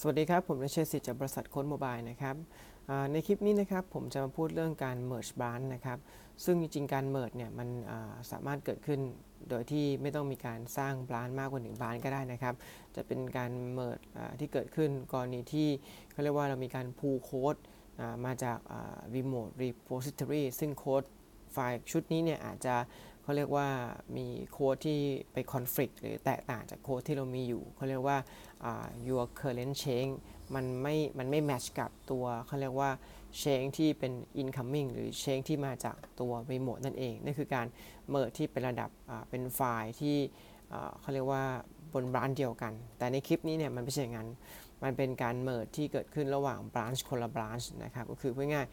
สวัสดีครับ ผมนายเชษสิทธิ์จากบริษัทโค้ดโมบายนะครับในคลิปนี้นะครับผมจะมาพูดเรื่องการ merge branch นะครับซึ่งจริงๆการ merge เนี่ยมันสามารถเกิดขึ้นโดยที่ไม่ต้องมีการสร้างบรานมากกว่าหนึ่งบรานก็ได้นะครับ จะเป็นการ merge ที่เกิดขึ้นกรณีที่เขาเรียกว่าเรามีการ pull code มาจาก remote repository ซึ่งโค้ดไฟล์ชุดนี้เนี่ยอาจจะ เขาเรียกว่ามีโค้ดที่ไปคอนฟ lict หรือแตกต่างจากโค้ดที่เรามีอยู่เขาเรียกว่า your current change มันไม่มันไม่ match กับตัวเขาเรียกว่า change ที่เป็น incoming หรือ change ที่มาจากตัว remote นั่นเองนั่นคือการ merge ที่เป็นระดับเป็นไฟล์ที่เขาเรียกว่าบน branch เดียวกัน แต่ในคลิปนี้เนี่ยมันไม่ใช่อย่างนั้น มันเป็นการ merge ที่เกิดขึ้นระหว่าง branch คนละ branch นะครับ ก็คือพูดง่าย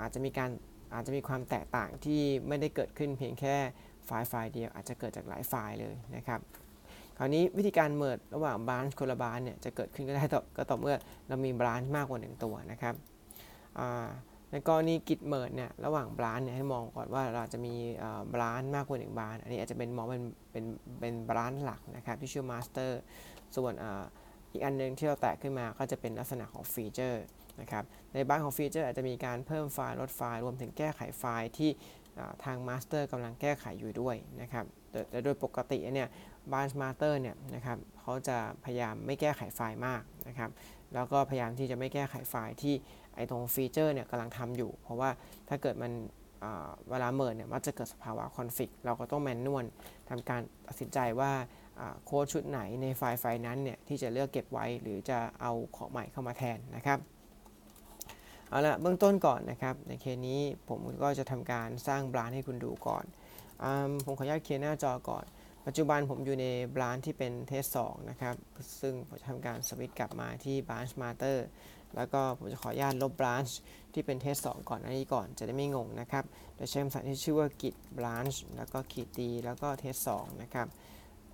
อาจจะมีการ อาจจะมีความแตกต่างที่ไม่ได้เกิดขึ้นเพียงแค่ไฟล์ไฟล์เดียวอาจจะเกิดจากหลายไฟล์เลยนะครับคราวนี้วิธีการ merge ระหว่าง branch คนละ branch เนี่ยจะเกิดขึ้นก็ได้ก็ต่อเมื่อเรามี branch มากกว่า 1 ตัวนะครับในกรณี git merge เนี่ยระหว่าง branch เนี่ยให้มองก่อนว่าเราจะมี branch มากกว่า1 branch อันนี้อาจจะเป็นมองเป็นเป็นเป็น branch หลักนะครับที่ชื่อ master ส่วนอีกอันนึงที่เราแตกขึ้นมาก็จะเป็นลักษณะของ feature นะครับใน branch ของ feature อาจจะมีการเพิ่มไฟล์ลดไฟล์รวมถึงแก้ไขไฟล์ที่ทาง master กำลังแก้ไขอยู่ด้วยนะครับแต่โดยปกติเนี่ย branch master เนี่ยนะครับเขาจะพยายามไม่แก้ไขไฟล์มากนะครับแล้วก็พยายามที่จะไม่แก้ไขไฟล์ที่ไอ้ตรง feature เนี่ยกำลังทำอยู่ เพราะว่าถ้าเกิดมันเวลา merge เนี่ยมันจะเกิดสภาวะ conflict เราก็ต้อง manual ทำการตัดสินใจว่าโค้ดชุดไหนในไฟล์ไฟล์นั้นเนี่ยที่จะเลือกเก็บไว้หรือจะเอาของใหม่เข้ามาแทนนะครับ เอาละเบื้องต้นก่อนนะครับ ในเคสนี้ผมก็จะทำการสร้างบรานให้คุณดูก่อนอผมขออนุญาตเคลียร์หน้าจอก่อน ปัจจุบันผมอยู่ในบรานที่เป็นเทสสองนะครับ ซึ่งผมจะทำการสวิตช์กลับมาที่ branch master แล้วก็ผมจะขออนุญาตลบ branch ที่เป็นเทสสองก่อนอันนี้ก่อนจะได้ไม่งงนะครับโดยใช้คำสั่งที่ชื่อว่า git branch แล้วก็ขีดตีแล้วก็เทสสองนะครับ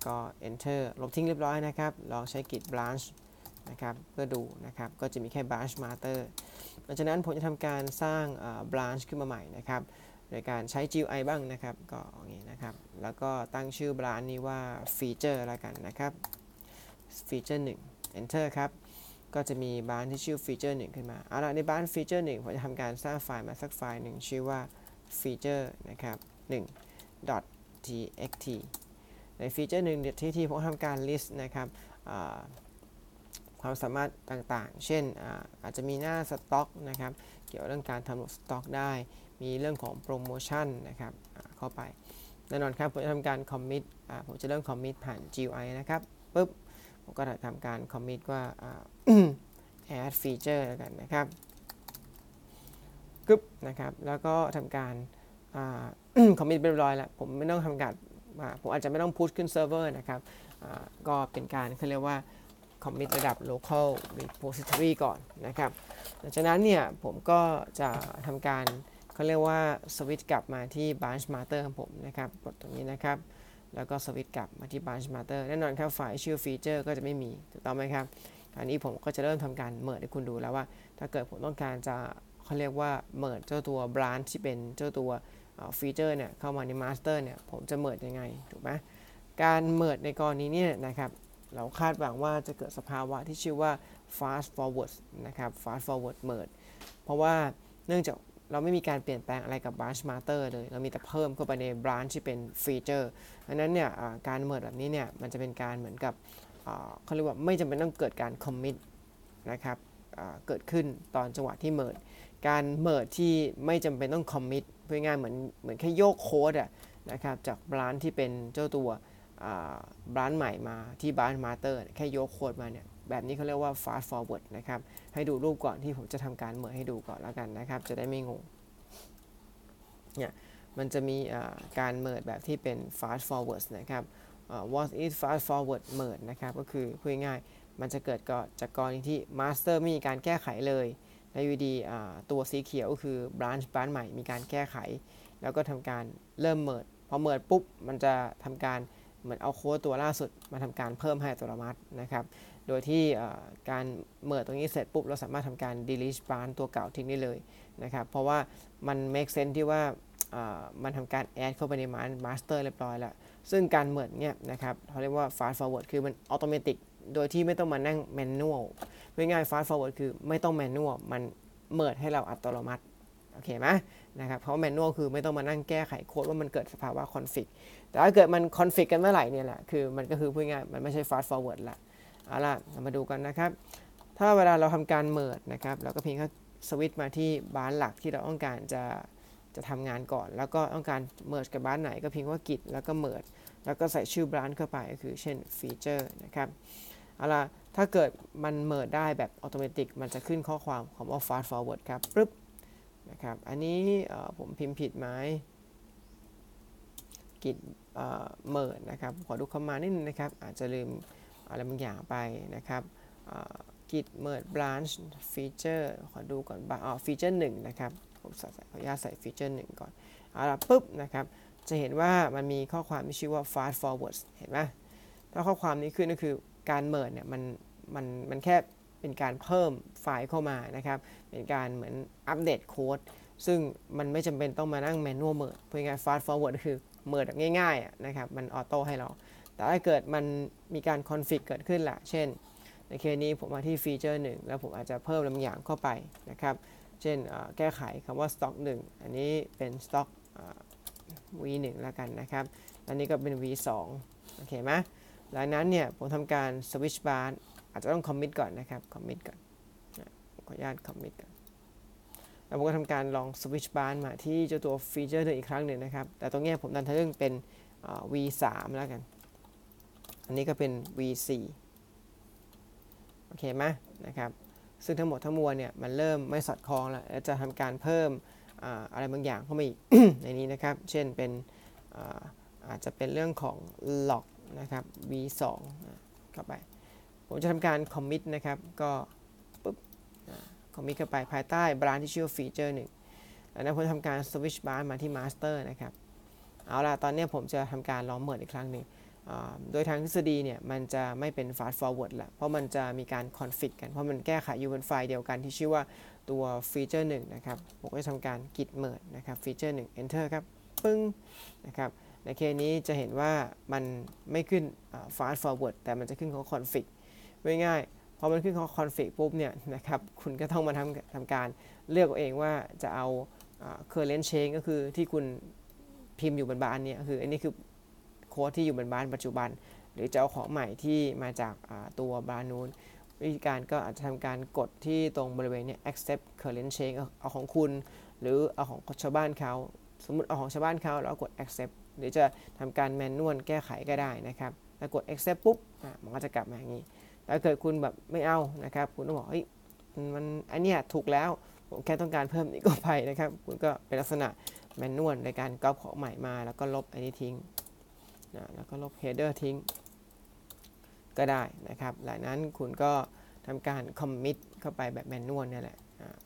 ก็ enter ลบทิ้งเรียบร้อยนะครับ ลองใช้ git branch นะครับ เพื่อดูนะครับ ก็จะมีแค่ branch master หลังจากนั้นผมจะทำการสร้าง branch ขึ้นมาใหม่นะครับ โดยการใช้ GUI บ้างนะครับ ก็อย่างนี้นะครับ แล้วก็ตั้งชื่อ branch นี้ว่า feature แล้วกันนะครับ feature 1 enter ครับ ก็จะมีบ้านที่ชื่อ feature 1 ขึ้นมา เอาละในบ้าน feature 1 ผมจะทำการสร้างไฟล์มาสักไฟล์หนึ่งชื่อว่า feature นะครับ1 txt ในฟีเจอร์หนึ่งที่ที่ผมทำการ list นะครับ ความสามารถต่างๆ เช่นอาจจะมีหน้าสต็อกนะครับ เกี่ยวเรื่องการทำสต็อกได้ มีเรื่องของโปรโมชั่นนะครับเข้าไป แน่นอนครับผมจะทำการคอมมิตผมจะเริ่มคอมมิตผ่าน GUI นะครับปุ๊บ ผมก็ทำการคอมมิตว่า add feature แล้วกันนะครับกึ๊บนะครับ แล้วก็ทำการcommit เรียบร้อยแล้ว ผมไม่ต้องทำการผมอาจจะไม่ต้อง push ขึ้นเซิร์ฟเวอร์นะครับ ก็เป็นการเขาเรียกว่า commit ระดับ local repository ก่อนนะครับหลังจากนั้นเนี่ยผมก็จะทำการเขาเรียกว่าสวิตช์กลับมาที่ branch master ของผมนะครับกดตรงนี้นะครับ แล้วก็สวิตช์กลับมาที่ branch master แน่นอนครับไฟล์ชื่อ feature ก็จะไม่มีถูกต้องไหมครับคราวนี้ผมก็จะเริ่มทำการ merge ให้คุณดูแล้วว่า ถ้าเกิดผมต้องการจะเขาเรียกว่า merge เจ้าตัว branch ที่เป็นเจ้าตัว feature เนี่ยเข้ามาใน master เนี่ยผมจะ merge ยังไงถูกไหมการ merge ในกรณีนี้นะครับ เราคาดหวังว่าจะเกิดสภาวะที่ชื่อว่า fast forward นะครับ fast forward merge เพราะว่าเนื่องจากเราไม่มีการเปลี่ยนแปลงอะไรกับ branch master เลย เรามีแต่เพิ่มเข้าไปใน branch ที่เป็น feature ดังนั้นเนี่ยการ merge แบบนี้เนี่ยมันจะเป็นการเหมือนกับเขาเรียกว่าไม่จำเป็นต้องเกิดการ commit นะครับเกิดขึ้นตอนจังหวะที่ merge การ merge ที่ไม่จำเป็นต้อง commit เพื่อง่ายเหมือนเหมือนแค่โยกโค้ดอะนะครับจาก branch ที่เป็นเจ้าตัว branch ใหม่มาที่ branch master แค่โยกโค้ดมาเนี่ยแบบนี้เขาเรียกว่า fast forward นะครับ ให้ดูรูปก่อนที่ผมจะทำการเหมือให้ดูก่อนแล้วกันนะครับ จะได้ไม่งงเนี่ยมันจะมีการเมิดแบบที่เป็น fast forward นะครับ what is fast forward merge นะครับ ก็คือพูดง่ายมันจะเกิดก็จากกรณีที่ master ไม่มีการแก้ไขเลยในวีดีตัวสีเขียวก็คือ branch b r a n ใหม่มีการแก้ไข แล้วก็ทำการเริ่มเมิดพอเมิดปุ๊บ มันจะทำการ เหมือนเอาโค้ดตัวล่าสุดมาทำการเพิ่มให้อัตโนมัตินะครับ โดยที่การ merge ตรงนี้เสร็จปุ๊บ เราสามารถทำการ delete branch ตัวเก่าทิ้งได้เลยนะครับ เพราะว่ามัน make sense ที่ว่ามันทำการ add เข้าไปใน master เรียบร้อยแล้ว ซึ่งการ merge เนี่ยนะครับเขาเรียกว่า fast forward คือมัน automatic โดยที่ไม่ต้องมานั่ง manual ง่ายๆ fast forward คือไม่ต้อง manual มัน merge ให้เราอัตโนมัติ โอเคไหมนะครับเพราะ manual คือไม่ต้องมานั่งแก้ไขโค้ดว่ามันเกิดสภาวะ conflict แต่ถ้าเกิดมัน conflict กันเมื่อไหร่เนี่ยแหละคือมันก็คือพูดง่ายมันไม่ใช่ fast forward ละเอาล่ะเรามาดูกันนะครับ ถ้าเวลาเราทำการ merge นะครับเราก็เพียงแค่สวิตช์มาที่ branch หลักที่เราต้องการจะจะทำงานก่อน แล้วก็ต้องการ merge กับ branch ไหนก็เพียงว่า git แล้วก็ merge แล้วก็ใส่ชื่อ branch เข้าไปก็คือเช่น feature นะครับเอาล่ะถ้าเกิดมัน merge ได้แบบอัตโนมัติมันจะขึ้นข้อความของว่า fast forward ครับปึ๊บ นะครับ อันนี้ผมพิมพ์ผิดไหม git merge นะครับ ขอดู command นิดนึงนะครับ อาจจะลืมอะไรบางอย่างไปนะครับ git merge branch feature ขอดูก่อนอ๋อ feature หนึ่งนะครับ ผมใส่ขออนุญาตใส่ feature หนึ่งก่อนเอาละปุ๊บนะครับ จะเห็นว่ามันมีข้อความที่ชื่อว่า fast forward เห็นไหมถ้าข้อความนี้ขึ้นก็คือการเมิดเนี่ยมันมันมันแค่ เป็นการเพิ่มไฟล์เข้ามานะครับ เป็นการเหมือนอัปเดตโค้ดซึ่งมันไม่จำเป็นต้องมานั่ง manual merge เพื่อการ fast forward คือ merge แบบง่ายๆนะครับ มัน auto ให้เรา แต่ถ้าเกิดมันมีการคอนฟิกเกิดขึ้นละเช่น ในเคสนี้ผมมาที่ฟีเจอร์หนึ่งแล้วผมอาจจะเพิ่มลำอย่างเข้าไปนะครับ เช่นแก้ไขคำว่า stock 1 อันนี้เป็น stock v1 แล้วกันนะครับ อันนี้ก็เป็น v2 โอเคไหมหลังนั้นเนี่ยผมทำการ switch bar อาจจะต้อง commit ก่อนนะครับ commit ก่อนขออนุญาต commit ก่อนแล้วผมก็ทำการลอง switch bar มาที่เจ้าตัวฟีเจอร์หนึ่งอีกครั้งหนึ่งนะครับ แต่ตรงนี้ผมดันทะลึ่งเป็น v3 แล้วกัน อันนี้ก็เป็น v4 โอเคไหมนะครับ ซึ่งทั้งหมดทั้งมวลเนี่ยมันเริ่มไม่สอดคล้องแล้ว จะทำการเพิ่มอะไรบางอย่างเข้ามาอีกในนี้นะครับ เช่นเป็นอาจจะเป็นเรื่องของ log นะครับ v2 เข้าไป ผมจะทำการ commit นะครับ ก็ปุ๊บ commit เข้าไปภายใต้บรานที่ชื่อฟีเจอร์หนึ่งแล้วนั้นผมทำการ switch bar มาที่ master นะครับ เอาล่ะ ตอนนี้ผมจะทำการลองเมิดอีกครั้งหนึ่งโดยทางทฤษฎีเนี่ย มันจะไม่เป็น fast forward ละเพราะมันจะมีการ config กัน เพราะมันแก้ไขอยู่บนไฟล์เดียวกันที่ชื่อว่าตัวฟีเจอร์หนึ่งนะครับ ผมก็จะทำการ git merge นะครับฟีเจอร์หนึ่ง enter ครับ ปึ้ง นะครับ ในเคสนี้จะเห็นว่ามันไม่ขึ้น fast forward แต่มันจะขึ้นของ config ง่ายๆพอมันขึ้นของ config ปุ๊บเนี่ยนะครับคุณก็ต้องมาทำทำการเลือกเองว่าจะเอา current chain ก็คือที่คุณพิมพ์อยู่บนบานเนี่ยคืออันนี้คือโค้ดที่อยู่บนบานปัจจุบัน หรือจะเอาของใหม่ที่มาจากตัวบ้านนู้นวิธีการก็อาจจะทำการกดที่ตรงบริเวณนี้ accept current change เอาของคุณ หรือเอาของชาวบ้านเขาสมมติเอาของชาวบ้านเขาแล้วกด accept หรือจะทำการแมนนวลแก้ไขก็ได้นะครับแล้วกด accept ปุ๊บมันก็จะกลับมาอย่างนี้ ถ้าเกิดคุณแบบไม่เอานะครับ คุณต้องบอกเฮ้ยมันอันนี้ถูกแล้วผมแค่ต้องการเพิ่มนี้ก็ไปนะครับ คุณก็เป็นลักษณะแมนนวลในการก๊อปของใหม่มา แล้วก็ลบอันนี้ทิ้งนะแล้วก็ลบ header ทิ้ง ก็ได้นะครับ หลังนั้นคุณก็ทำการ commit เข้าไปแบบแมนนวลนี่แหละ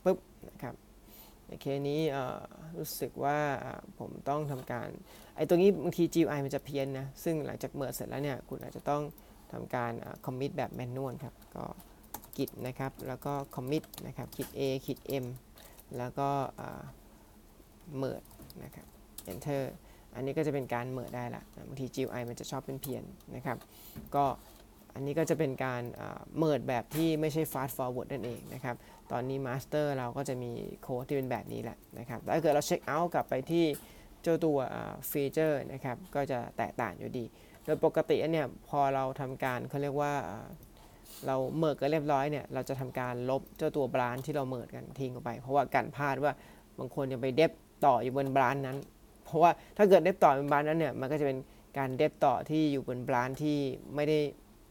ปุ๊บนะครับในเคสนี้รู้สึกว่าผมต้องทำการไอ้ตรงนี้บางที GUI มันจะเพี้ยนนะ ซึ่งหลังจากเมื่อเสร็จแล้วเนี่ย คุณอาจจะต้อง ทำการ commit แบบแมนนวลครับ ก็ git นะครับ แล้วก็ commit นะครับ git a git m แล้วก็ merge นะครับ enter อันนี้ก็จะเป็นการเมิดได้ละบางที GUI มันจะชอบเป็นเพียนนะครับ ก็อันนี้ก็จะเป็นการเมิดแบบที่ไม่ใช่ fast forward นั่นเองนะครับ ตอนนี้ master เราก็จะมีโค้ดที่เป็นแบบนี้แหละนะครับถ้าเกิดเราเช็คเอาท์กลับไปที่เจ้าตัวfeature นะครับ ก็จะแตกต่างอยู่ดี โดยปกติเนี่ยพอเราทำการเขาเรียกว่าเราเมิดกันเรียบร้อยเนี่ยเราจะทำการลบเจ้าตัว branch ที่เรา merge กันทิ้งออกไป เพราะว่ากันพลาดว่าบางคนยังไป dev ต่ออยู่บน branch นั้น เพราะว่าถ้าเกิด dev ต่อบน branch นั้นเนี่ยมันก็จะเป็นการ dev ต่อที่อยู่บน branch ที่ไม่ได้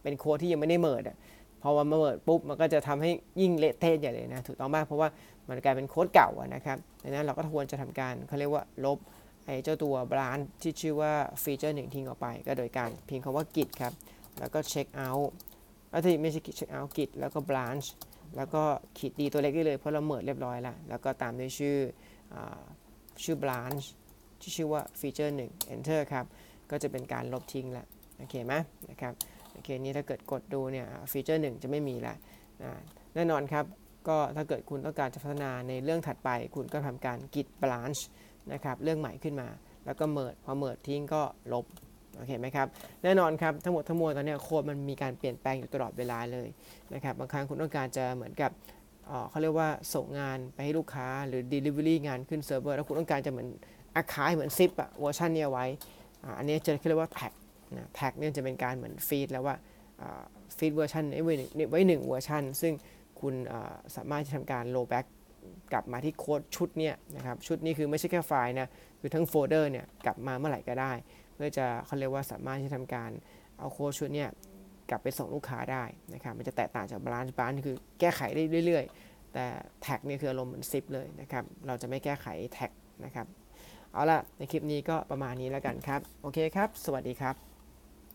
เป็นโค้ดที่ยังไม่ได้เมิดอะพอวันมาเมิดปุ๊บมันก็จะทำให้ยิ่งเละเทะใหญ่เลยนะถูกต้องมากเพราะว่ามันกลายเป็นโค้ดเก่านะครับดังนั้นเราก็ควรจะทำการเขาเรียกว่าลบ ไอ้เจ้าตัว branch ที่ชื่อว่า feature หนึ่งทิ้งออกไป ก็โดยการเพียงคำว่า git ครับ แล้วก็เช็คเอาท์อันที่ไม่ใช่ git checkout git แล้วก็ branch แล้วก็ขีด d ตัวเล็กได้เลยเพราะเราเมิดเรียบร้อยแล้ว แล้วก็ตามด้วยชื่อชื่อ branch ที่ชื่อว่า feature1 enter ครับ ก็จะเป็นการลบทิ้งแล้วโอเคไหมนะครับโอเคนี้ถ้าเกิดกดดูเนี่ยfeature1 จะไม่มีแล้วแน่นอนครับ ก็ถ้าเกิดคุณต้องการจะพัฒนาในเรื่องถัดไป คุณก็ทำการ git branch นะครับเรื่องใหม่ขึ้นมา แล้วก็เมิดพอเมิดทิ้งก็ลบโอเคไหมครับแน่นอนครับทั้งหมดทั้งมวลตอนนี้โค้ดมันมีการเปลี่ยนแปลงอยู่ตลอดเวลาเลยนะครับบางครั้งคุณต้องการจะเหมือนกับเออเขาเรียกว่าส่งงานไปให้ลูกค้าหรือ delivery งานขึ้นเซิร์ฟเวอร์แล้วคุณต้องการจะเหมือน archive เหมือน zip อะเวอร์ชันนี้ไว้ อันนี้จะเรียกว่า tag นะ tag เนี่ยจะเป็นการเหมือนฟีดแล้วว่าฟีดเวอร์ชันไว้หนึ่งไว้หนึ่งเวอร์ชันซึ่ง คุณสามารถจะทำการ roll back กลับมาที่โค้ดชุดเนี้ยนะครับชุดนี้คือไม่ใช่แค่ไฟล์นะคือทั้งโฟลเดอร์เนี่ยกลับมาเมื่อไหร่ก็ได้ เพื่อจะเขาเรียกว่าสามารถที่จะทำการเอาโค้ดชุดเนี้ยกลับไปส่งลูกค้าได้นะครับมันจะแตกต่างจาก branch branch คือแก้ไขได้เรื่อย ๆ แต่ tag เนี่ยคืออารมณ์เหมือน zip เลยนะครับเราจะไม่แก้ไขแท็กนะครับเอาละในคลิปนี้ก็ประมาณนี้แล้วกันครับ โอเคครับ สวัสดีครับ